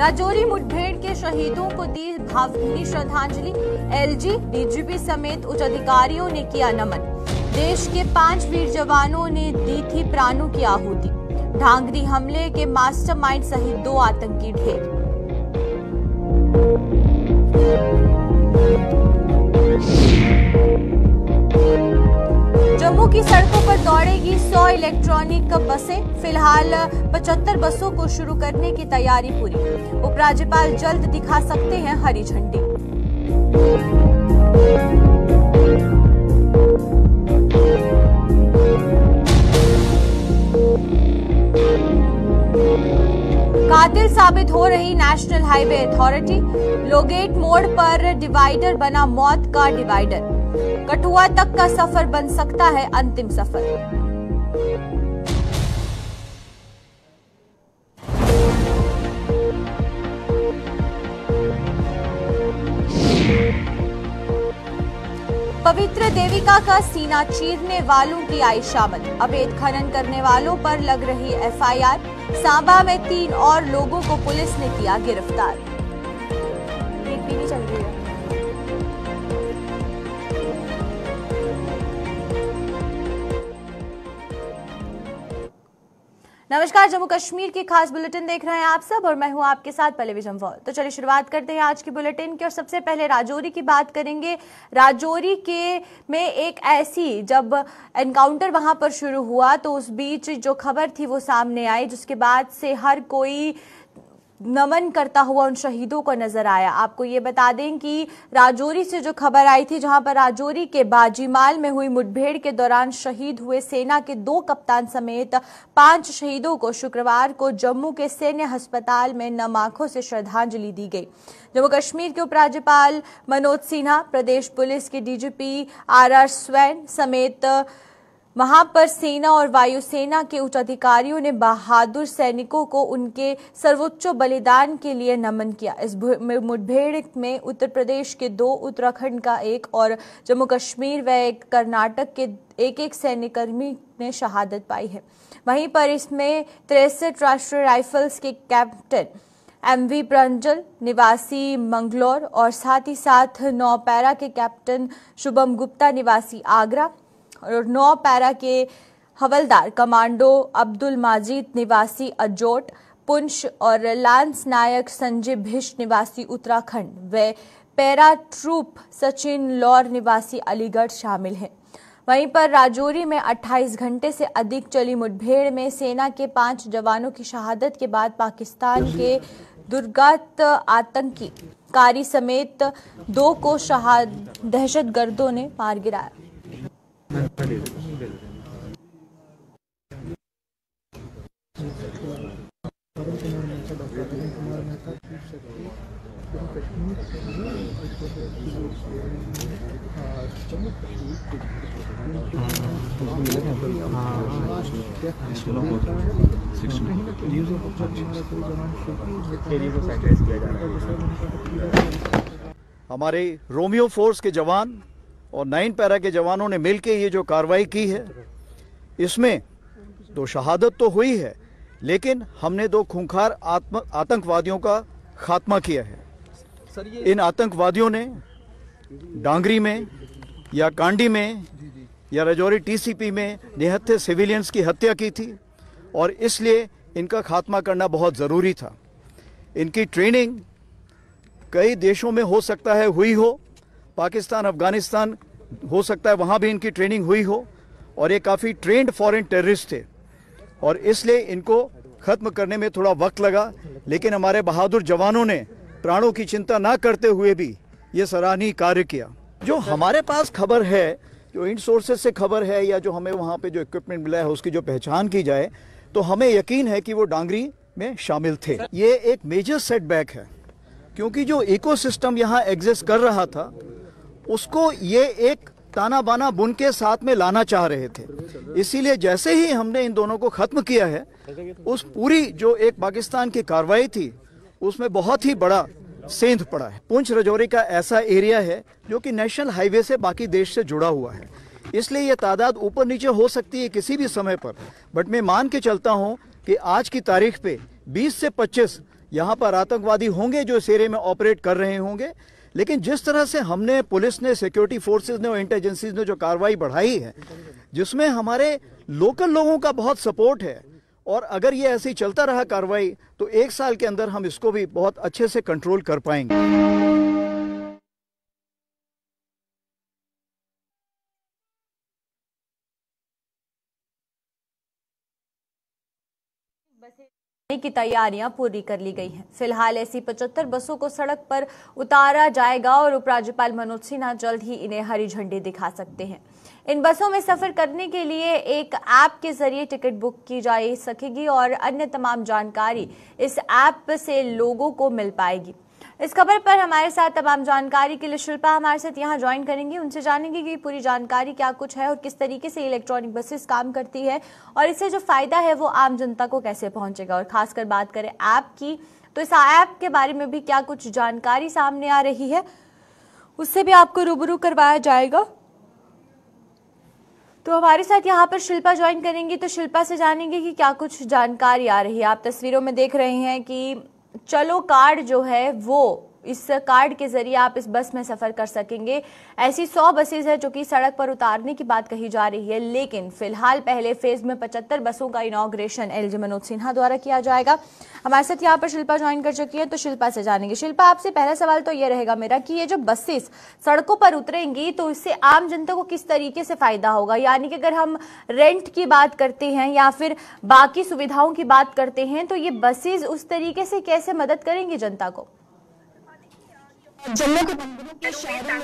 राजौरी मुठभेड़ के शहीदों को दी भावभीनी श्रद्धांजलि। एलजी, डीजीपी समेत उच्च अधिकारियों ने किया नमन। देश के पाँच वीर जवानों ने दी थी प्राणों की आहुति। ढांगरी हमले के मास्टरमाइंड सहित दो आतंकी ढेर। जम्मू की सड़कों पर दौड़ेगी 100 इलेक्ट्रॉनिक बसें। फ़िलहाल 75 बसों को शुरू करने की तैयारी पूरी। उपराज्यपाल जल्द दिखा सकते हैं हरी झंडी। कातिल साबित हो रही नेशनल हाईवे अथॉरिटी। लोगेट मोड़ पर डिवाइडर बना मौत का डिवाइडर। कठुआ तक का सफ़र बन सकता है अंतिम सफ़र। पवित्र देविका का सीना चीरने वालों की आई शामल। अवैध खनन करने वालों पर लग रही एफआईआर। सांबा में तीन और लोगों को पुलिस ने किया गिरफ़्तार। चल रही है। नमस्कार, जम्मू कश्मीर की खास बुलेटिन देख रहे हैं आप सब और मैं हूँ आपके साथ पहले पल्लवी जम्फौल तो चलिए शुरुआत करते हैं आज की बुलेटिन की और सबसे पहले राजौरी की बात करेंगे। राजौरी के में एक ऐसी जब एनकाउंटर वहाँ पर शुरू हुआ तो उस बीच जो खबर थी वो सामने आई, जिसके बाद से हर कोई नमन करता हुआ उन शहीदों को नज़र आया। आपको ये बता दें कि राजौरी से जो खबर आई थी, जहाँ पर राजौरी के बाजीमाल में हुई मुठभेड़ के दौरान शहीद हुए सेना के दो कप्तान समेत पाँच शहीदों को शुक्रवार को जम्मू के सैन्य अस्पताल में नम आँखों से श्रद्धांजलि दी गई। जम्मू कश्मीर के उपराज्यपाल मनोज सिन्हा, प्रदेश पुलिस के डीजीपी आर आर स्वैन समेत वहाँ पर सेना और वायुसेना के उच्च अधिकारियों ने बहादुर सैनिकों को उनके सर्वोच्च बलिदान के लिए नमन किया। इस मुठभेड़ में उत्तर प्रदेश के दो, उत्तराखंड का एक और जम्मू कश्मीर व एक कर्नाटक के एक एक सैन्यकर्मी ने शहादत पाई है। वहीं पर इसमें तिरसठ राष्ट्रीय राइफल्स के कैप्टन एम वी प्रंजल, निवासी मंगलौर और साथ ही साथ नौपैरा के कैप्टन शुभम गुप्ता, निवासी आगरा और नौ पैरा के हवलदार कमांडो अब्दुल माजिद, निवासी अजोट, पुंछ और लांस नायक संजय भिष्ट निवासी उत्तराखंड व पैरा ट्रूप सचिन लौर, निवासी अलीगढ़ शामिल हैं। वहीं पर राजौरी में 28 घंटे से अधिक चली मुठभेड़ में सेना के पाँच जवानों की शहादत के बाद पाकिस्तान के दुर्गत आतंकी कारी समेत दो को शहाद दहशतगर्दों ने मार गिराया। हमारे रोमियो फोर्स के जवान और नाइन पैरा के जवानों ने मिलकर ये जो कार्रवाई की है इसमें तो शहादत तो हुई है लेकिन हमने दो खूंखार आत्म आतंकवादियों का खात्मा किया है। इन आतंकवादियों ने डांगरी में या कांडी में या रजौरी टीसीपी में निहत्थे सिविलियंस की हत्या की थी और इसलिए इनका खात्मा करना बहुत ज़रूरी था। इनकी ट्रेनिंग कई देशों में हो सकता है हुई हो पाकिस्तान, अफ़गानिस्तान, हो सकता है वहाँ भी इनकी ट्रेनिंग हुई हो, और ये काफ़ी ट्रेंड फॉरेन टेररिस्ट थे। और इसलिए इनको ख़त्म करने में थोड़ा वक्त लगा, लेकिन हमारे बहादुर जवानों ने प्राणों की चिंता ना करते हुए भी ये सराहनीय कार्य किया। जो हमारे पास खबर है, जो इन सोर्सेज से खबर है, या जो हमें वहाँ पे जो इक्विपमेंट मिला है, उसकी जो पहचान की जाए तो हमें यकीन है कि वो डांगरी में शामिल थे। ये एक मेजर सेटबैक है, क्योंकि जो इकोसिस्टम यहाँ एग्जिस्ट कर रहा था उसको ये एक ताना बाना बुन के साथ में लाना चाह रहे थे। इसीलिए जैसे ही हमने इन दोनों को खत्म किया है, उस पूरी जो एक पाकिस्तान की कार्रवाई थी, उसमें बहुत ही बड़ा सेंध पड़ा है। पुंछ रजौरी का ऐसा एरिया है जो कि नेशनल हाईवे से बाकी देश से जुड़ा हुआ है। इसलिए ये तादाद ऊपर नीचे हो सकती है किसी भी समय पर, बट मैं मान के चलता हूँ कि आज की तारीख पे 20 से 25 यहाँ पर आतंकवादी होंगे जो इस एरिया में ऑपरेट कर रहे होंगे। लेकिन जिस तरह से हमने पुलिस ने सिक्योरिटी फोर्सेज ने और इंटेलिजेंसीज ने जो कार्रवाई बढ़ाई है, जिसमें हमारे लोकल लोगों का बहुत सपोर्ट है, और अगर ये ऐसे ही चलता रहा कार्रवाई तो एक साल के अंदर हम इसको भी बहुत अच्छे से कंट्रोल कर पाएँगे। की तैयारियाँ पूरी कर ली गई हैं। फ़िलहाल ऐसी 75 बसों को सड़क पर उतारा जाएगा और उपराज्यपाल मनोज सिन्हा जल्द ही इन्हें हरी झंडी दिखा सकते हैं। इन बसों में सफ़र करने के लिए एक ऐप के ज़रिए टिकट बुक की जा सकेगी और अन्य तमाम जानकारी इस ऐप से लोगों को मिल पाएगी। इस खबर पर हमारे साथ तमाम जानकारी के लिए शिल्पा हमारे साथ यहाँ ज्वाइन करेंगे। उनसे जानेंगे कि पूरी जानकारी क्या कुछ है और किस तरीके से इलेक्ट्रॉनिक बसेस काम करती है और इससे जो फ़ायदा है वो आम जनता को कैसे पहुंचेगा? और खासकर बात करें ऐप की तो इस ऐप के बारे में भी क्या कुछ जानकारी सामने आ रही है? उससे भी आपको रूबरू करवाया जाएगा। तो हमारे साथ यहाँ पर शिल्पा ज्वाइन करेंगी तो शिल्पा से जानेंगे कि क्या कुछ जानकारी आ रही है। आप तस्वीरों में देख रहे हैं कि चलो कार्ड जो है वो इस कार्ड के ज़रिए आप इस बस में सफ़र कर सकेंगे। ऐसी सौ बसेज है जो कि सड़क पर उतारने की बात कही जा रही है, लेकिन फ़िलहाल पहले फ़ेज़ में 75 बसों का इनॉग्रेशन एल मनोज सिन्हा द्वारा किया जाएगा। हमारे साथ यहाँ पर शिल्पा ज्वाइन कर चुकी है तो शिल्पा से जानेंगे। शिल्पा, आपसे पहला सवाल तो ये रहेगा मेरा कि ये जो बसेस सड़कों पर उतरेंगी तो इससे आम जनता को किस तरीके से फ़ायदा होगा? यानी कि अगर हम रेंट की बात करते हैं या फिर बाकी सुविधाओं की बात करते हैं तो ये बसेज उस तरीके से कैसे मदद करेंगी जनता को? जम्मू के के शहरों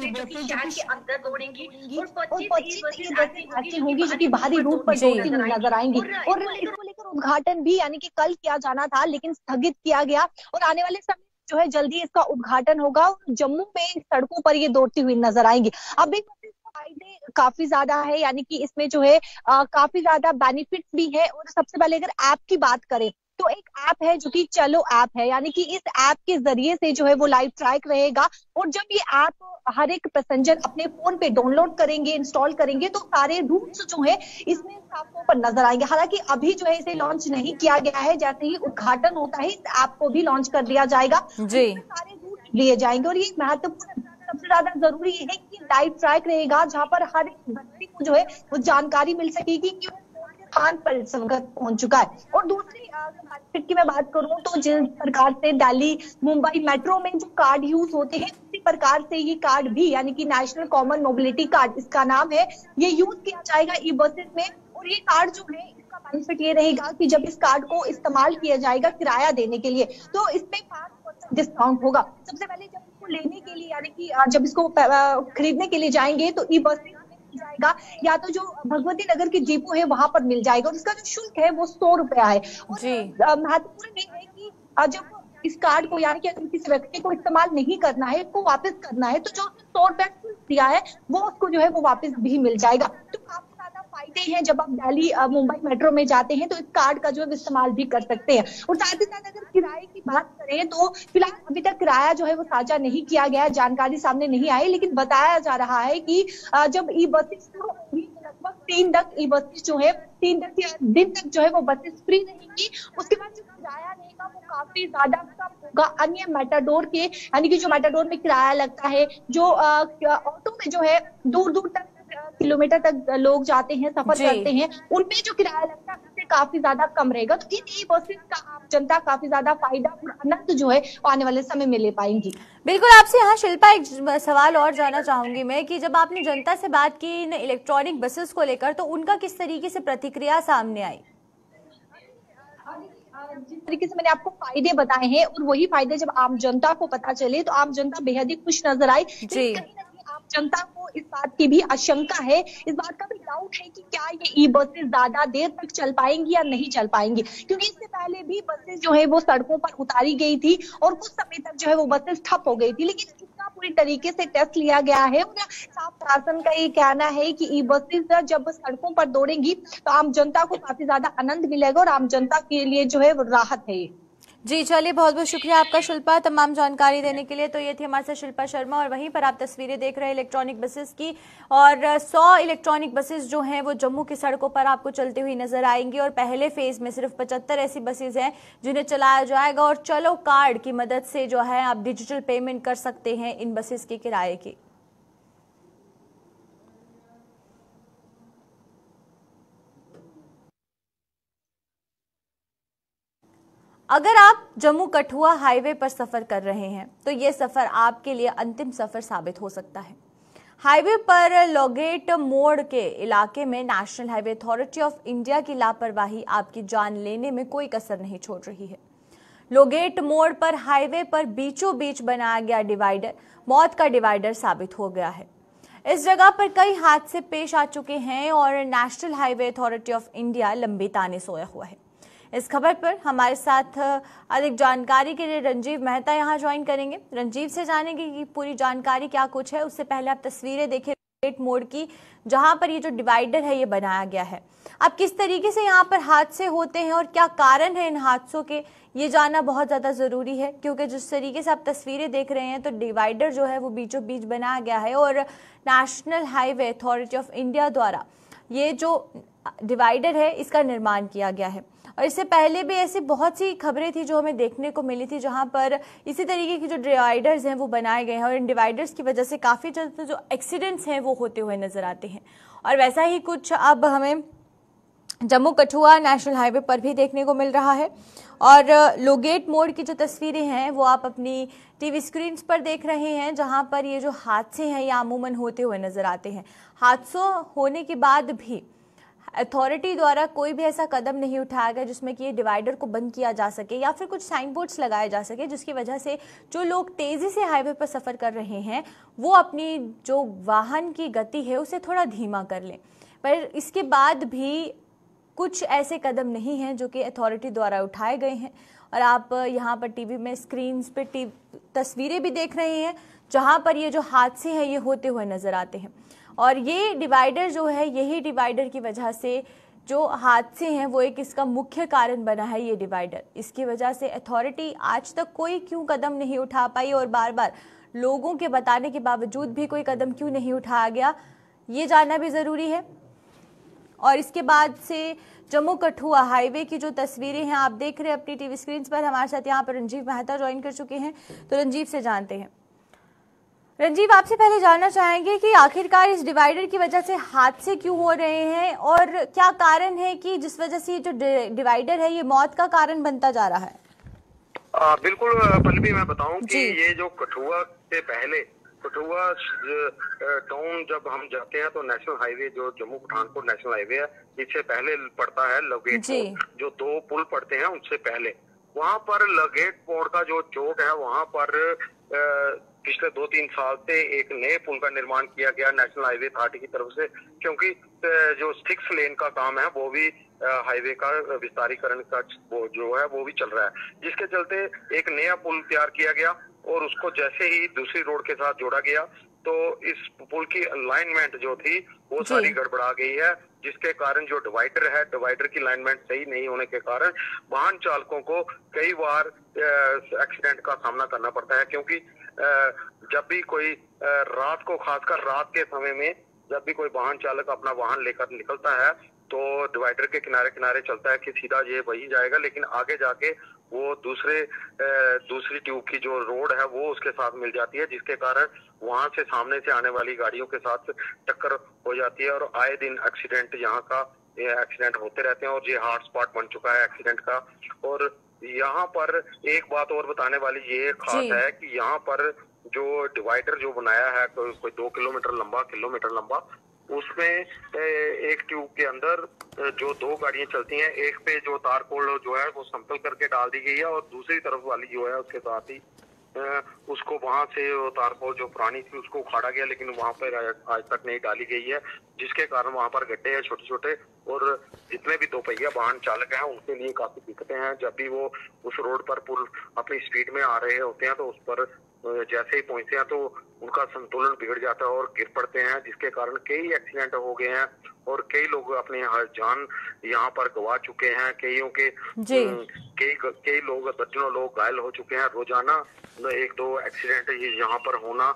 में जो कि शहर के अंदर दौड़ेंगी और पच्चीस होंगी जो कि बाहरी रूट पर नज़र आएँगी। और इसको लेकर उद्घाटन भी यानी कि कल किया जाना था लेकिन स्थगित किया गया। और आने वाले समय जो है जल्दी इसका उद्घाटन होगा और जम्मू में सड़कों पर ये दौड़ती हुई नज़र आएँगी। अब एक फ़ायदे काफ़ी ज़्यादा है यानी कि इसमें जो है आ, काफ़ी ज़्यादा बेनिफिट भी है। और सबसे पहले अगर ऐप की बात करें तो एक ऐप है जो कि चलो ऐप है यानी कि इस ऐप के ज़रिए से जो है वो लाइव ट्रैक रहेगा और जब ये ऐप हर एक पैसेंजर अपने फ़ोन पे डाउनलोड करेंगे इंस्टॉल करेंगे तो सारे रूट्स जो है इसमें आपको पर नज़र आएँगे। हालाँकि अभी जो है इसे लॉन्च नहीं किया गया है जैसे ही उद्घाटन होता है इस ऐप को भी लॉन्च कर दिया जाएगा। जी। सारे रूट लिए जाएँगे और ये महत्वपूर्ण सबसे ज़्यादा ज़रूरी है कि लाइव ट्रैक रहेगा जहाँ पर हर एक व्यक्ति को जो है वो जानकारी मिल सकेगी कि स्थान पर संगत पहुँच चुका है। और दूसरी मार्केट की मैं बात करूँ तो जिस प्रकार से दिल्ली, मुंबई मेट्रो में जो कार्ड यूज़ होते हैं, उसी प्रकार से ये कार्ड भी, यानी कि नेशनल कॉमन मोबिलिटी कार्ड, इसका नाम है, ये यूज़ किया जाएगा ई बसेस में। और ये कार्ड जो है, इसका बेनिफिट ये रहेगा कि जब इस कार्ड को इस्तेमाल किया जाएगा किराया देने के लिए तो इसमें पाँच परसेंट डिस्काउंट होगा। सबसे पहले जब इसको लेने के लिए, यानी कि जब इसको खरीदने के लिए जाएँगे तो ई बसेस जाएगा या तो जो भगवती नगर के जीपो है वहाँ पर मिल जाएगा। और इसका जो शुल्क है वो सौ रुपया है। महत्वपूर्ण ये है कि जब इस कार्ड को यानी कि अगर किसी व्यक्ति को इस्तेमाल नहीं करना है इसको वापस करना है तो जो सौ रुपया दिया है वो उसको जो है वो वापस भी मिल जाएगा। तो ज़्यादा फ़ायदे हैं, जब आप दिल्ली मुंबई मेट्रो में जाते हैं तो इस कार्ड का जो है इस्तेमाल भी कर सकते हैं। और साथ ही साथ अगर किराए की बात करें तो फ़िलहाल अभी तक किराया जो है वो साझा नहीं किया गया जानकारी सामने नहीं आई, लेकिन बताया जा रहा है कि जब ई बसेस लगभग तीन तक ई बसेस जो है, तीन तक दिन तक जो है वो बसेस फ्री रहेंगी। उसके बाद जो किराया रहेगा, वो काफ़ी ज़्यादा कम होगा। अन्य मेटाडोर के, यानी कि जो मेटाडोर में किराया लगता है, जो ऑटो में जो है दूर दूर तक किलोमीटर तक लोग जाते हैं सफ़र करते हैं उनमें जो किराया लगता है उससे काफ़ी ज़्यादा कम रहेगा। तो इन ई बसेस का जनता काफ़ी ज़्यादा फ़ायदा और आनंद जो है आने वाले समय में ले पाएँगी। बिल्कुल आपसे यहाँ शिल्पा एक सवाल और जानना चाहूँगी मैं कि जब आपने जनता से बात की इन इलेक्ट्रॉनिक बसेस को लेकर तो उनका किस तरीके से प्रतिक्रिया सामने आई? जिस तरीके से मैंने आपको फ़ायदे बताए हैं और वही फ़ायदे जब आम जनता को पता चले तो आम जनता बेहद ही खुश नज़र आई। जी। आम जनता को इस बात की भी आशंका है। इस बात का भी डाउट है कि क्या ये ई बसेस ज़्यादा देर तक चल पाएँगी या नहीं चल पाएँगी? क्योंकि इससे पहले भी बसेस जो है वो सड़कों पर उतारी गई थी और कुछ समय तक जो है वो बसेस ठप हो गई थी। लेकिन इसका पूरी तरीके से टेस्ट लिया गया है और साफ़ शासन का ये कहना है कि ई बसेस जब सड़कों पर दौड़ेंगी तो आम जनता को काफ़ी ज़्यादा आनंद मिलेगा और आम जनता के लिए जो है वो राहत है। जी, चलिए, बहुत बहुत शुक्रिया आपका, शिल्पा, तमाम जानकारी देने के लिए। तो ये थी हमारे साथ शिल्पा शर्मा और वहीं पर आप तस्वीरें देख रहे हैं इलेक्ट्रॉनिक बसेस की। और 100 इलेक्ट्रॉनिक बसेस जो हैं, वो जम्मू की सड़कों पर आपको चलती हुई नज़र आएँगी। और पहले फ़ेज़ में सिर्फ़ पचहत्तर ऐसी बसेज हैं, जिन्हें चलाया जाएगा। और चलो, कार्ड की मदद से जो है, आप डिजिटल पेमेंट कर सकते हैं इन बसेस के किराए की। अगर आप जम्मू कठुआ हाईवे पर सफ़र कर रहे हैं तो ये सफ़र आपके लिए अंतिम सफ़र साबित हो सकता है। हाईवे पर लोगेट मोड़ के इलाके में national highway authority of India की लापरवाही आपकी जान लेने में कोई कसर नहीं छोड़ रही है। लोगेट मोड़ पर हाईवे पर बीचों बीच बनाया गया डिवाइडर, मौत का डिवाइडर साबित हो गया है। इस जगह पर कई हादसे पेश आ चुके हैं और national highway authority of India लंबी ताने सोया हुआ है। इस खबर पर हमारे साथ अधिक जानकारी के लिए रंजीव मेहता यहाँ ज्वाइन करेंगे। रंजीव से जानेंगे कि पूरी जानकारी क्या कुछ है। उससे पहले आप तस्वीरें देखें मोड की, जहाँ पर ये जो डिवाइडर है, ये बनाया गया है। अब किस तरीके से यहाँ पर हादसे होते हैं और क्या कारण है इन हादसों के, ये जानना बहुत ज़्यादा ज़रूरी है, क्योंकि जिस तरीके से आप तस्वीरें देख रहे हैं तो डिवाइडर जो है, वो बीचों बीच बनाया गया है और national highway authority of India द्वारा ये जो डिवाइडर है, इसका निर्माण किया गया है। और इससे पहले भी ऐसी बहुत सी खबरें थी जो हमें देखने को मिली थी, जहाँ पर इसी तरीके की जो डिवाइडर्स हैं वो बनाए गए हैं और इन डिवाइडर्स की वजह से काफ़ी ज़्यादा जो एक्सीडेंट्स हैं वो होते हुए नज़र आते हैं। और वैसा ही कुछ अब हमें जम्मू कठुआ नेशनल हाईवे पर भी देखने को मिल रहा है। और लोगेट मोड़ की जो तस्वीरें हैं, वो आप अपनी टीवी स्क्रीन पर देख रहे हैं, जहाँ पर ये जो हादसे हैं, ये अमूमन होते हुए नज़र आते हैं। हादसों होने के बाद भी अथॉरिटी द्वारा कोई भी ऐसा कदम नहीं उठाया गया जिसमें कि ये डिवाइडर को बंद किया जा सके या फिर कुछ साइन बोर्ड्स लगाए जा सके, जिसकी वजह से जो लोग तेज़ी से हाईवे पर सफ़र कर रहे हैं, वो अपनी जो वाहन की गति है, उसे थोड़ा धीमा कर लें। पर इसके बाद भी कुछ ऐसे कदम नहीं हैं जो कि अथॉरिटी द्वारा उठाए गए हैं। और आप यहाँ पर टीवी में स्क्रीन पे टी तस्वीरें भी देख रहे हैं, जहाँ पर ये जो हादसे हैं, ये होते हुए नज़र आते हैं। और ये डिवाइडर जो है, यही डिवाइडर की वजह से जो हादसे हैं, वो एक इसका मुख्य कारण बना है ये डिवाइडर इसकी वजह से अथॉरिटी आज तक कोई क्यों कदम नहीं उठा पाई और बार बार लोगों के बताने के बावजूद भी कोई कदम क्यों नहीं उठाया गया, ये जानना भी ज़रूरी है। और इसके बाद से जम्मू कठुआ हाईवे की जो तस्वीरें हैं, आप देख रहे हैं अपनी टीवी स्क्रीन पर, हमारे साथ यहाँ पर रंजीव मेहता ज्वाइन कर चुके हैं तो रंजीव से जानते हैं। रंजीव आपसे पहले जानना चाहेंगे कि आखिरकार इस डिवाइडर की वजह से हादसे क्यों हो रहे हैं और क्या कारण है कि जिस वजह से ये जो डिवाइडर है ये मौत का कारण बनता जा रहा है? आ, बिल्कुल पल्लवी मैं बताऊँ कि ये जो कठुआ से पहले कठुआ टाउन जब हम जाते हैं तो नेशनल हाईवे जो जम्मू पठानकोट नेशनल हाईवे है इससे पहले पड़ता है लगेट जो। दो पुल पड़ते हैं उनसे पहले। वहाँ पर लगेट पोर्ट का जो चौक है वहाँ पर पिछले दो तीन साल से एक नए पुल का निर्माण किया गया नेशनल हाईवे अथॉरिटी की तरफ़ से क्योंकि जो सिक्स लेन का काम है वो भी हाईवे का विस्तारीकरण का वो जो है वो भी चल रहा है। जिसके चलते एक नया पुल तैयार किया गया और उसको जैसे ही दूसरी रोड के साथ जोड़ा गया तो इस पुल की अलाइनमेंट जो थी वो सारी गड़बड़ा गई है जिसके कारण जो डिवाइडर है डिवाइडर की अलाइनमेंट सही नहीं होने के कारण वाहन चालकों को कई बार एक्सीडेंट का सामना करना पड़ता है क्योंकि जब भी कोई रात को, खासकर रात के समय में, जब भी कोई वाहन चालक अपना वाहन लेकर निकलता है तो डिवाइडर के किनारे किनारे चलता है कि सीधा ये वही जाएगा, लेकिन आगे जाके वो दूसरे दूसरी ट्यूब की जो रोड है, वो उसके साथ मिल जाती है, जिसके कारण वहाँ से सामने से आने वाली गाड़ियों के साथ टक्कर हो जाती है और आए दिन एक्सीडेंट यहाँ का एक्सीडेंट होते रहते हैं और ये हॉट स्पॉट बन चुका है एक्सीडेंट का। और यहाँ पर एक बात और बताने वाली ये खास है कि यहाँ पर जो डिवाइडर जो बनाया है कोई कोई दो किलोमीटर लंबा किलोमीटर लंबा उसमें एक ट्यूब के अंदर जो दो गाड़ियाँ चलती हैं एक पे जो तार कोल जो है वो समतल करके डाल दी गई है और दूसरी तरफ़ वाली जो है उसके साथ ही उसको वहाँ से तार तारपोल जो पुरानी थी उसको उखाड़ा गया लेकिन वहाँ पर आज तक नहीं डाली गई है जिसके कारण वहाँ पर गड्ढे हैं छोटे छोटे और जितने भी दोपहिया वाहन चालक हैं उनके लिए काफ़ी दिक्कतें हैं। जब भी वो उस रोड पर पुल अपनी स्पीड में आ रहे होते हैं तो उस पर जैसे ही पहुँचते हैं तो उनका संतुलन बिगड़ जाता है और गिर पड़ते हैं जिसके कारण कई एक्सीडेंट हो गए हैं और कई लोग अपने जान यहाँ पर गवा चुके हैं। कईयों के कई कई लोग दर्जनों लोग घायल हो चुके हैं। रोज़ाना एक दो एक्सीडेंट यहाँ पर होना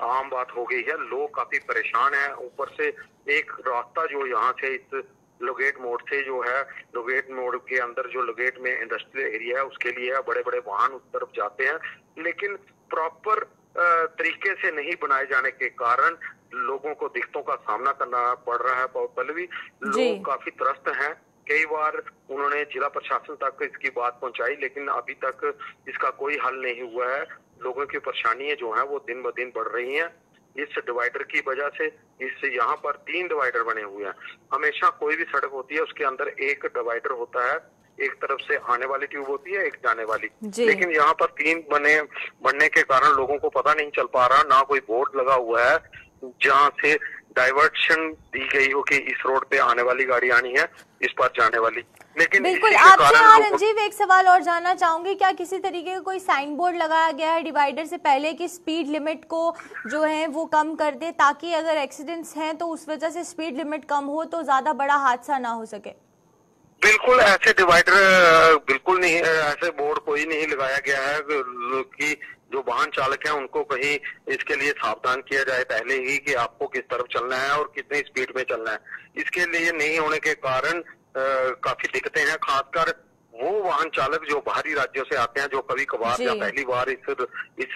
आम बात हो गई है। लोग काफ़ी परेशान हैं। ऊपर से एक रास्ता जो यहाँ से इस लोगेट मोड़ से जो है लोगेट मोड़ के अंदर जो लोगेट में इंडस्ट्रियल एरिया है उसके लिए बड़े बड़े वाहन उस तरफ़ जाते हैं। लेकिन प्रॉपर तरीके से नहीं बनाए जाने के कारण लोगों को दिक्कतों का सामना करना पड़ रहा है। पल्लवी लोग काफ़ी त्रस्त हैं। कई बार उन्होंने जिला प्रशासन तक इसकी बात पहुंचाई लेकिन अभी तक इसका कोई हल नहीं हुआ है। लोगों की परेशानियाँ जो है वो दिन ब दिन बढ़ रही हैं। इस डिवाइडर की वजह से इस यहाँ पर तीन डिवाइडर बने हुए हैं। हमेशा कोई भी सड़क होती है उसके अंदर एक डिवाइडर होता है। एक तरफ़ से आने वाली ट्यूब होती है एक जाने वाली। लेकिन यहाँ पर तीन बने बनने के कारण लोगों को पता नहीं चल पा रहा ना कोई बोर्ड लगा हुआ है जहाँ से डाइवर्शन दी गई हो कि इस रोड पे आने वाली गाड़ी आनी है इस पर जाने वाली। लेकिन बिल्कुल आपसे हाँ रंजीव एक सवाल और जानना चाहूँगी क्या किसी तरीके का कोई साइन बोर्ड लगाया गया है डिवाइडर से पहले कि स्पीड लिमिट को जो है वो कम कर दे ताकि अगर एक्सीडेंट्स हैं तो उस वजह से स्पीड लिमिट कम हो तो ज़्यादा बड़ा हादसा ना हो सके? बिल्कुल ऐसे डिवाइडर बिल्कुल नहीं ऐसे बोर्ड कोई नहीं लगाया गया है कि जो वाहन चालक हैं उनको कहीं इसके लिए सावधान किया जाए पहले ही कि आपको किस तरफ़ चलना है और कितनी स्पीड में चलना है। इसके लिए नहीं होने के कारण काफ़ी दिक्कतें हैं खासकर वो वाहन चालक जो बाहरी राज्यों से आते हैं जो कभी कभार या पहली बार इस इस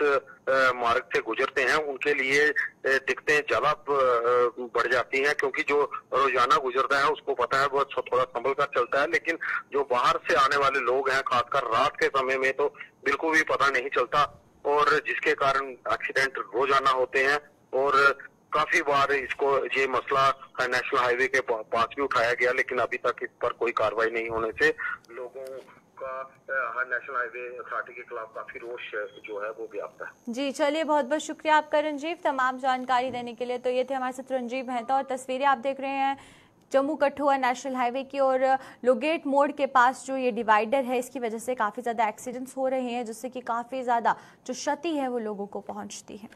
मार्ग से गुजरते हैं उनके लिए दिक्कतें ज़्यादा बढ़ जाती हैं क्योंकि जो रोज़ाना गुजरता है उसको पता है वो थोड़ा संभल कर चलता है लेकिन जो बाहर से आने वाले लोग हैं खासकर रात के समय में तो बिल्कुल भी पता नहीं चलता और जिसके कारण एक्सीडेंट रोज़ाना होते हैं और काफ़ी बार इसको ये मसला नेशनल हाईवे के पास भी उठाया गया, लेकिन अभी तक इस पर कोई कार्रवाई नहीं होने से लोगों का नेशनल हाईवे अथॉरिटी के खिलाफ काफ़ी रोष जो है वो व्याप्त है। जी, चलिए, बहुत बहुत शुक्रिया आपका, रंजीव। तमाम जानकारी देने के लिए तो ये थे हमारे साथ रंजीव मेहता और तस्वीरें आप देख रहे हैं जम्मू कठुआ नेशनल हाईवे की और लोगेट मोड़ के पास जो ये डिवाइडर है, इसकी वजह से काफ़ी ज़्यादा एक्सीडेंट्स हो रहे हैं, जिससे कि काफ़ी ज़्यादा जो क्षति है वो लोगों को पहुँचती है।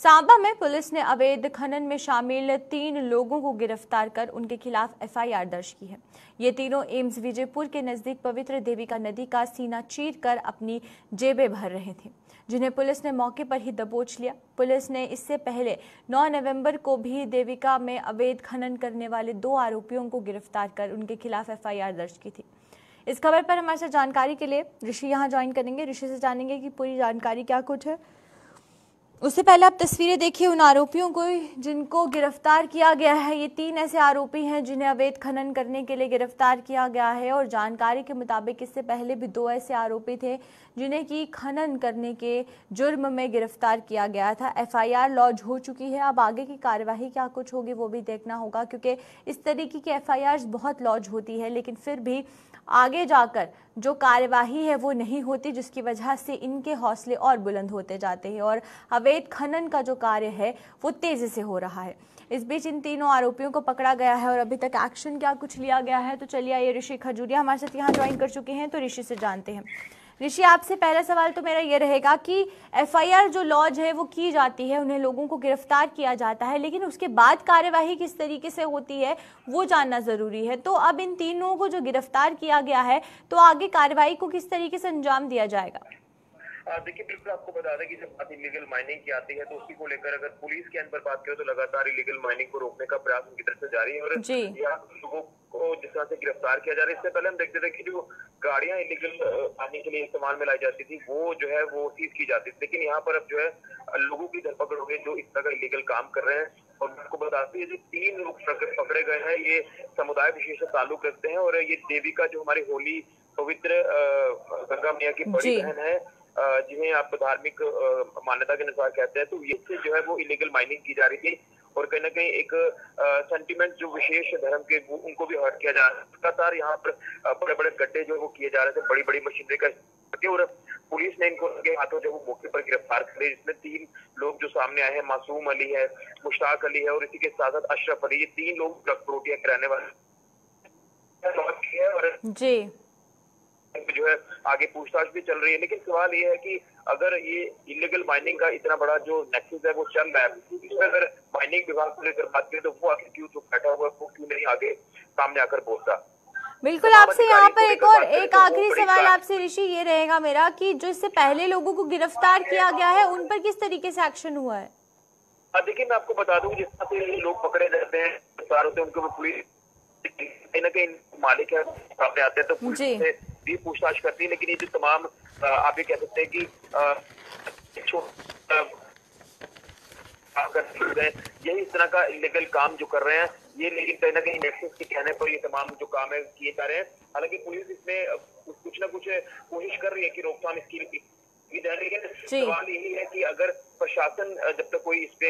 सांबा में पुलिस ने अवैध खनन में शामिल तीन लोगों को गिरफ़्तार कर उनके खिलाफ एफआईआर दर्ज की है। ये तीनों एम्स विजयपुर के नज़दीक पवित्र देविका नदी का सीना चीर कर अपनी जेबें भर रहे थे, जिन्हें पुलिस ने मौके पर ही दबोच लिया। पुलिस ने इससे पहले 9 नवंबर को भी देविका में अवैध खनन करने वाले दो आरोपियों को गिरफ़्तार कर उनके खिलाफ एफआईआर दर्ज की थी। इस खबर पर हमारे साथ जानकारी के लिए ऋषि यहाँ ज्वाइन करेंगे। ऋषि से जानेंगे कि पूरी जानकारी क्या कुछ है। उससे पहले आप तस्वीरें देखिए उन आरोपियों को, जिनको गिरफ़्तार किया गया है। ये तीन ऐसे आरोपी हैं जिन्हें अवैध खनन करने के लिए गिरफ़्तार किया गया है और जानकारी के मुताबिक इससे पहले भी दो ऐसे आरोपी थे, जिन्हें की खनन करने के जुर्म में गिरफ़्तार किया गया था। एफआईआर लॉन्च हो चुकी है। अब आगे की कार्यवाही क्या कुछ होगी वो भी देखना होगा, क्योंकि इस तरीके की एफआईआर बहुत लॉन्च होती है, लेकिन फिर भी आगे जाकर जो कार्यवाही है वो नहीं होती, जिसकी वजह से इनके हौसले और बुलंद होते जाते हैं और अवैध खनन का जो कार्य है वो तेज़ी से हो रहा है। इस बीच इन तीनों आरोपियों को पकड़ा गया है और अभी तक एक्शन क्या कुछ लिया गया है तो चलिए आइए ऋषि खजूरिया हमारे साथ यहाँ ज्वाइन कर चुके हैं तो ऋषि से जानते हैं। ऋषि, आपसे पहला सवाल तो मेरा ये रहेगा कि एफआईआर जो लॉज है, वो की जाती है? उन्हें लोगों को गिरफ़्तार किया जाता है, लेकिन उसके बाद कार्यवाही किस तरीके से होती है, वो जानना ज़रूरी है। तो अब इन तीनों को जो गिरफ़्तार किया गया है तो आगे कार्यवाही को किस तरीके से अंजाम दिया जाएगा? देखिए बिल्कुल आपको बता दें कि जब बात इलीगल माइनिंग की आती है तो उसी को लेकर अगर पुलिस के अंदर बात करें तो लगातार इलीगल माइनिंग को रोकने का प्रयास उनकी तरफ़ से जारी है और लोगों को जिस तरह से गिरफ़्तार किया जा रहा है इससे पहले हम देखते थे कि जो गाड़ियाँ इलीगल पानी के लिए इस्तेमाल में लाई जाती थी वो जो है वो सीज की जाती थी। लेकिन यहाँ पर अब जो है लोगों की धरपकड़ हो गई जो इस तरह का इलीगल काम कर रहे हैं। और आपको बताते हैं जो तीन लोग पकड़े गए हैं ये समुदाय विशेष ताल्लुक रखते हैं और ये देवी का जो हमारी होली पवित्र गंगा मैया की बड़ी बहन है जिन्हें आप धार्मिक मान्यता के अनुसार कहते हैं तो ये जो है वो इलीगल माइनिंग की जा रही थी। और कहीं ना कहीं एक सेंटिमेंट जो विशेष धर्म के उनको भी हर्ट किया जा रहा है लगातार यहाँ पर बड़े बड़े गड्ढे जो वो किए जा रहे थे बड़ी बड़ी मशीनरी का और पुलिस ने इनको उनके हाथों जो वो मौके पर गिरफ़्तार करे जिसमें तीन लोग जो सामने आए हैं, मासूम अली है, मुश्ताक अली है और इसी के साथ साथ अशरफ अली, ये तीन लोग रोटियाँ कराने वाले जी। जो है आगे पूछताछ भी चल रही है। लेकिन सवाल ये है कि अगर ये इलीगल माइनिंग का इतना बड़ा जो नेक्सस है वो चल रहा है इसमें अगर माइनिंग विभाग को लेकर बात करें तो वो आखिर क्यों तो बैठा हुआ वो क्यों नहीं आगे सामने आकर बोलता? बिल्कुल आपसे यहाँ पर एक और एक आखिरी सवाल आपसे ऋषि ये रहेगा मेरा कि जो इससे पहले लोगों को गिरफ़्तार किया गया है उन पर किस तरीके से एक्शन हुआ है? हाँ, देखिए मैं आपको बता दूँ जिस तरह से लोग पकड़े जाते हैं गिरफ़्तार होते हैं उनके पुलिस कहीं ना कहीं मालिक है सामने आते हैं तो पुलिस भी पूछताछ करती है लेकिन ये जो तमाम आप ये कह सकते हैं कि यही इस तरह का इलीगल काम जो कर रहे हैं ये लेकिन कहीं ना कहीं नेक्सस के कहने पर ये तमाम जो काम है किए जा रहे हैं। हालाँकि पुलिस इसमें कुछ ना कुछ कोशिश कर रही है कि रोकथाम इसकी लेकिन सवाल यही है कि अगर प्रशासन जब तक कोई इस पे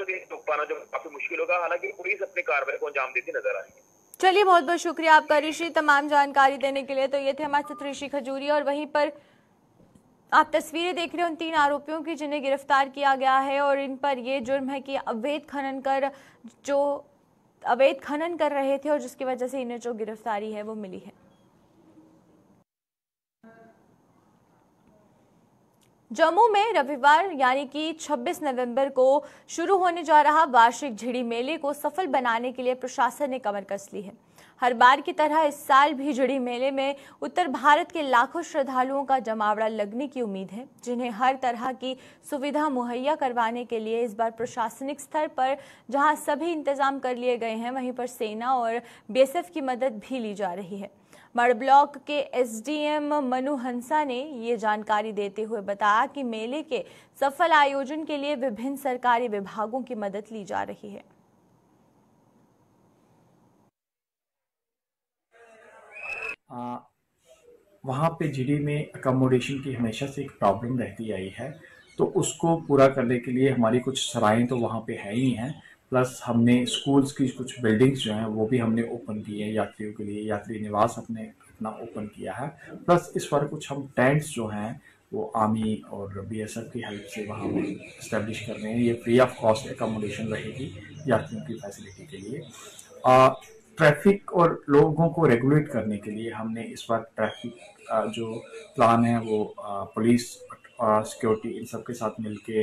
रोक पाना जो काफ़ी मुश्किल होगा। हालाँकि पुलिस अपने कार्रवाई को अंजाम देती नज़र आएगी चलिए, बहुत बहुत शुक्रिया आपका, ऋषि, तमाम जानकारी देने के लिए। तो ये थे हमारे साथ ऋषि खजूरी और वहीं पर आप तस्वीरें देख रहे हो उन तीन आरोपियों की, जिन्हें गिरफ़्तार किया गया है और इन पर ये जुर्म है कि अवैध खनन कर, जो अवैध खनन कर रहे थे और जिसकी वजह से इन्हें जो गिरफ्तारी है वो मिली है। जम्मू में रविवार, यानी कि 26 नवंबर को शुरू होने जा रहा वार्षिक झिड़ी मेले को सफल बनाने के लिए प्रशासन ने कमर कस ली है। हर बार की तरह इस साल भी झिड़ी मेले में उत्तर भारत के लाखों श्रद्धालुओं का जमावड़ा लगने की उम्मीद है, जिन्हें हर तरह की सुविधा मुहैया करवाने के लिए इस बार प्रशासनिक स्तर पर जहाँ सभी इंतज़ाम कर लिए गए हैं, वहीं पर सेना और बीएसएफ की मदद भी ली जा रही है। मड़ ब्लॉक के एसडीएम मनु हंसा ने ये जानकारी देते हुए बताया कि मेले के सफल आयोजन के लिए विभिन्न सरकारी विभागों की मदद ली जा रही है। वहाँ पे जीडी में अकोमोडेशन की हमेशा से एक प्रॉब्लम रहती आई है तो उसको पूरा करने के लिए हमारी कुछ सराहें तो वहाँ पे है ही हैं। प्लस हमने स्कूल्स की कुछ बिल्डिंग्स जो हैं, वो भी हमने ओपन की हैं यात्रियों के लिए। यात्री निवास अपने अपना ओपन किया है। प्लस इस बार कुछ हम टेंट्स जो हैं, वो आर्मी और बीएसएफ की हेल्प से वहाँ इस्टेब्लिश कर रहे हैं। ये फ्री ऑफ़ कॉस्ट एकोमोडेशन रहेगी यात्रियों की फैसिलिटी के लिए। ट्रैफ़िक और लोगों को रेगुलेट करने के लिए हमने इस बार ट्रैफ़िक जो प्लान है, वो पुलिस सिक्योरिटी इन सब के साथ मिलके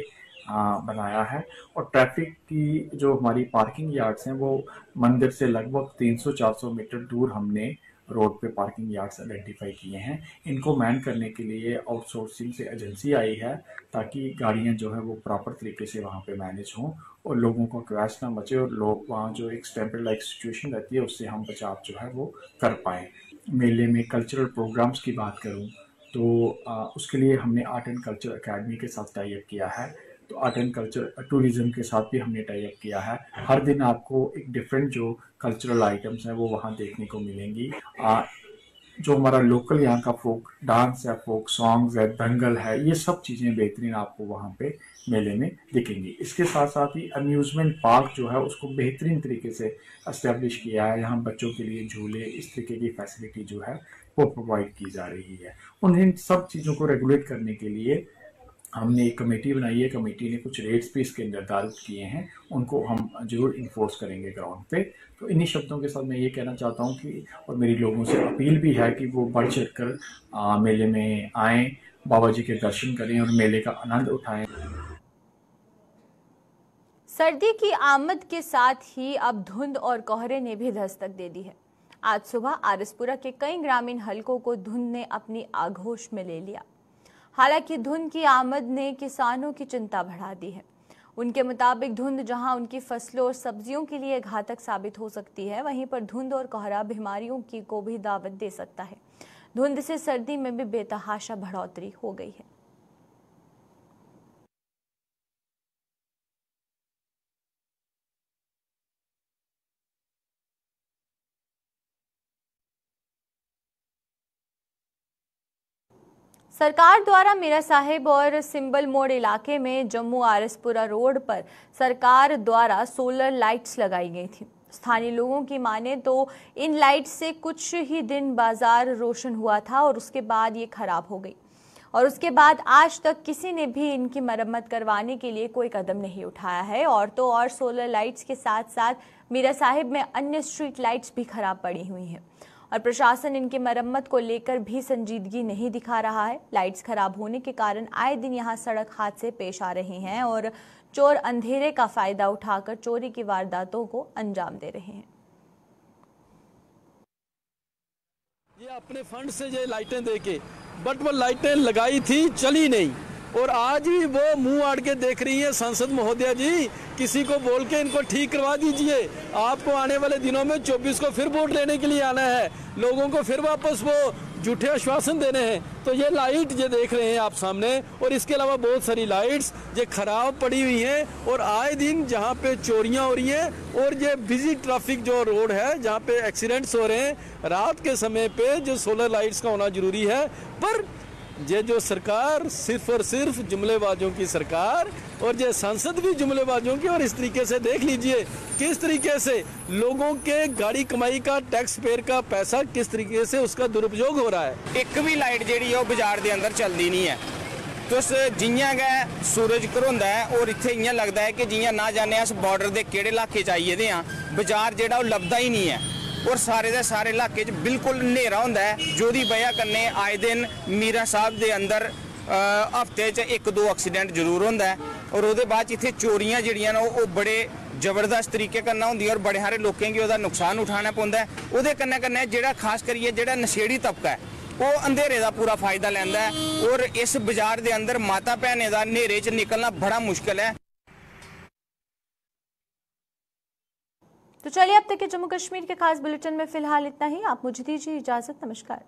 बनाया है। और ट्रैफ़िक की जो हमारी पार्किंग यार्ड्स हैं वो मंदिर से लगभग 300-400 मीटर दूर हमने रोड पे पार्किंग यार्ड्स आइडेंटिफाई किए हैं। इनको मैन करने के लिए आउटसोर्सिंग से एजेंसी आई है ताकि गाड़ियाँ जो है वो प्रॉपर तरीके से वहाँ पे मैनेज हों और लोगों को क्रैश ना बचे और लोग वहाँ जो एक स्टेम्पर लाइक सिचुएशन रहती है उससे हम बचाव जो है वो कर पाए। मेले में कल्चरल प्रोग्राम्स की बात करूँ तो आ, उसके लिए हमने आर्ट एंड कल्चर अकेडमी के साथ टाइप किया है। तो आर्ट एंड कल्चर टूरिज़्म के साथ भी हमने टाइप किया है। हर दिन आपको एक डिफरेंट जो कल्चरल आइटम्स हैं वो वहाँ देखने को मिलेंगी। आ, जो हमारा लोकल यहाँ का फोक डांस है फोक सॉन्ग्स है दंगल है ये सब चीज़ें बेहतरीन आपको वहाँ पे मेले में दिखेंगी। इसके साथ साथ ही अम्यूज़मेंट पार्क जो है उसको बेहतरीन तरीके से इस्टेब्लिश किया है। यहाँ बच्चों के लिए झूले इस तरीके की फैसिलिटी जो है वो प्रोवाइड की जा रही है। उन्हें सब चीज़ों को रेगुलेट करने के लिए हमने एक कमेटी बनाई है, कमेटी ने कुछ रेट्स भी इसके निर्धारित किए हैं, उनको हम ज़रूर इन्फोर्स करेंगे ग्राउंड पे। तो इन्हीं शब्दों के साथ मैं ये कहना चाहता हूँ कि, और मेरी लोगों से अपील भी है कि वो बढ़ चढ़ कर मेले में आए, बाबा जी के दर्शन करें और मेले का आनंद उठाएँ। सर्दी की आमद के साथ ही अब धुंध और कोहरे ने भी दस्तक दे दी है। आज सुबह आरसपुरा के कई ग्रामीण हलकों को धुंध ने अपनी आघोश में ले लिया। हालाँकि धुंध की आमद ने किसानों की चिंता बढ़ा दी है। उनके मुताबिक धुंध जहाँ उनकी फ़सलों और सब्जियों के लिए घातक साबित हो सकती है, वहीं पर धुंध और कोहरा बीमारियों की को भी दावत दे सकता है। धुंध से सर्दी में भी बेतहाशा बढ़ोतरी हो गई है। सरकार द्वारा मीरा साहिब और सिंबल मोड़ इलाके में जम्मू आरसपुरा रोड पर सरकार द्वारा सोलर लाइट्स लगाई गई थी। स्थानीय लोगों की माने तो इन लाइट से कुछ ही दिन बाज़ार रोशन हुआ था और उसके बाद ये खराब हो गई। और उसके बाद आज तक किसी ने भी इनकी मरम्मत करवाने के लिए कोई कदम नहीं उठाया है। और तो और सोलर लाइट्स के साथ साथ मीरा साहिब में अन्य स्ट्रीट लाइट्स भी खराब पड़ी हुई हैं। और प्रशासन इनकी मरम्मत को लेकर भी संजीदगी नहीं दिखा रहा है। लाइट्स खराब होने के कारण आए दिन यहाँ सड़क हादसे पेश आ रहे हैं और चोर अंधेरे का फ़ायदा उठाकर चोरी की वारदातों को अंजाम दे रहे हैं। ये अपने फंड से ये लाइटें देके, बट वो लाइटें लगाई थी, चली नहीं। और आज ही वो मुँह आड़ के देख रही है सांसद महोदया जी, किसी को बोल के इनको ठीक करवा दीजिए। आपको आने वाले दिनों में 24 को फिर वोट लेने के लिए आना है। लोगों को फिर वापस वो झूठे आश्वासन देने हैं। तो ये लाइट ये देख रहे हैं आप सामने, और इसके अलावा बहुत सारी लाइट्स ये खराब पड़ी हुई हैं, और आए दिन जहाँ पे चोरियाँ हो रही हैं, और ये बिज़ी ट्रैफ़िक जो रोड है, जहाँ पे एक्सीडेंट्स हो रहे हैं, रात के समय पे जो सोलर लाइट्स का होना ज़रूरी है, पर ये जो सरकार, सिर्फ़ और सिर्फ़ जुमलेबाजों की सरकार, और ये सांसद भी जुमलेबाजों की, और इस तरीके से देख लीजिए, किस तरीके से लोगों के गाड़ी कमाई का टैक्स पेयर का पैसा किस तरीके से उसका दुरुपयोग हो रहा है। एक भी लाइट जी बाज़ार के अंदर चलती नहीं है। तुस जियाँ गै सूरज घरोंदा और इतने इयाँ लगता है कि जियाँ ना जाने अस बॉर्डर के केड़े इलाके च आई गए हाँ बाज़ार जोड़ा ओह् लभदा ही नहीं है। ਔਰ ਸਾਰੇ ਦੇ ਸਾਰੇ ਇਲਾਕੇ 'ਚ ਬਿਲਕੁਲ ਹਨੇਰਾ ਹੁੰਦਾ ਹੈ। ਜਿਹਦੀ ਵਜ੍ਹਾ ਕਰਨੇ ਆਏ ਦਿਨ ਮੀਰਾ ਸਾਹਿਬ ਦੇ ਅੰਦਰ ਹਫ਼ਤੇ 'ਚ ਇੱਕ ਦੋ ਐਕਸੀਡੈਂਟ ਜ਼ਰੂਰ ਹੁੰਦਾ ਹੈ। ਔਰ ਉਹਦੇ ਬਾਅਦ ਇੱਥੇ ਚੋਰੀਆਂ ਜਿਹੜੀਆਂ ਨੇ, ਉਹ ਬੜੇ ਜ਼ਬਰਦਸਤ ਤਰੀਕੇ ਕਰਨਾ ਹੁੰਦੀ ਔਰ ਬੜੇ ਸਾਰੇ ਲੋਕਾਂ ਕੀ ਉਹਦਾ ਨੁਕਸਾਨ ਉਠਾਉਣਾ ਪੈਂਦਾ ਉਹਦੇ ਕੰਨੇ ਕੰਨੇ ਜਿਹੜਾ ਖਾਸ ਕਰੀਏ ਜਿਹੜਾ ਨਸ਼ੇੜੀ ਤਬਕਾ ਹੈ, ਉਹ ਅੰਧੇਰੇ ਦਾ ਪੂਰਾ ਫਾਇਦਾ ਲੈਂਦਾ ਹੈ। ਔਰ ਇਸ ਬਾਜ਼ਾਰ ਦੇ ਅੰਦਰ ਮਾਤਾ ਭੈਣੇ ਦਾ ਹਨੇਰੇ 'ਚ ਨਿਕਲਣਾ ਬੜਾ ਮੁਸ਼ਕਲ ਹੈ। तो चलिए अब तक के जम्मू कश्मीर के खास बुलेटिन में फ़िलहाल इतना ही। आप मुझे दीजिए इजाज़त। नमस्कार।